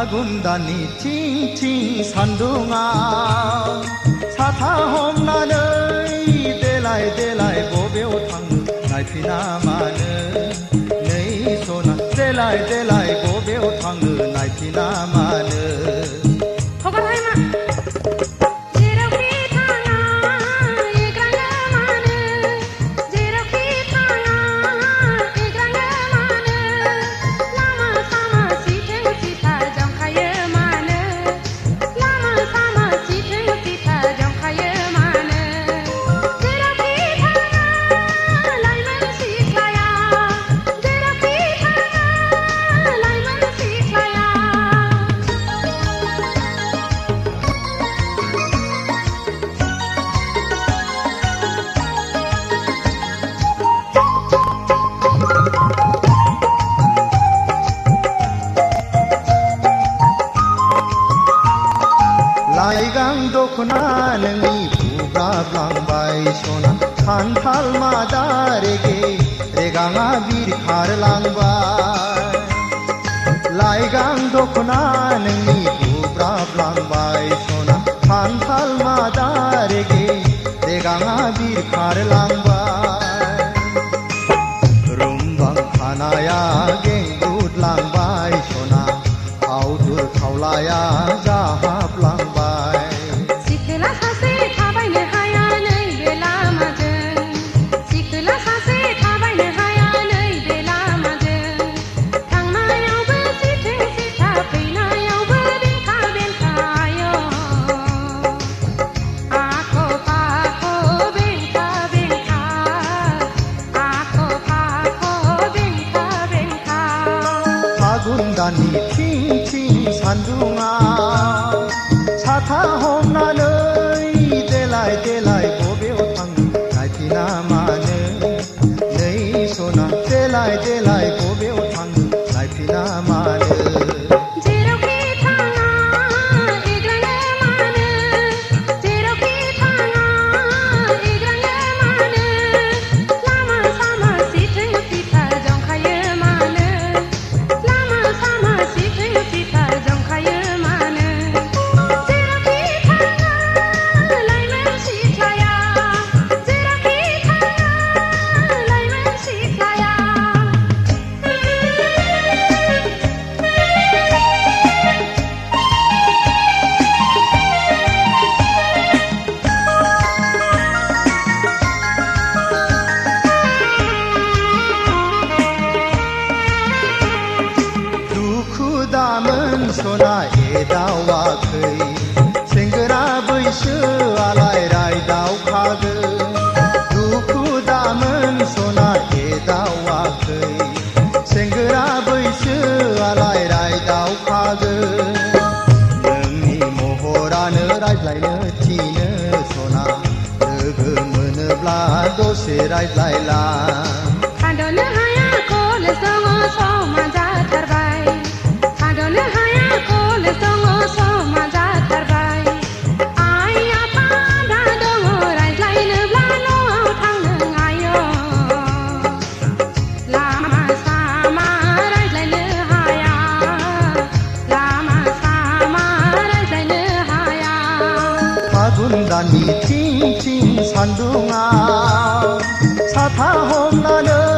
아군단이 팅팅 산둥아. 사타홈 나의 데라이 데라이 보배오탕 날피나마. 자이강 দোকনান মিপুগা ব্লাংবাই সোনা। সান্থাল মাদারেগে রেগাঙা বীর খার লাংবাই লাইগাং দোকনান মিপুগা ব্লাংবাই সোনা। সান্থাল মাদারেগে রেগাঙা বীর খার লাংবাই রুমবাং খানায়া গেং, গুড লাংবাই সোনা। আউটুর খাওলায়া যা 산이 칭칭 산둥아. 사타 홈나의 데라이 데라이. दामोन सना एदावाखै सेंग्रा बैसोआलाय रायदावखागोन दुखु दामोन सना एदावाखै सेंग्रा बैसोआलाय रायदावखागोन नोंनि महरानो रायज्लायनो थिनो सना लोगो मोनोब्ला दसे रायज्लायला kandungan Sa tahong na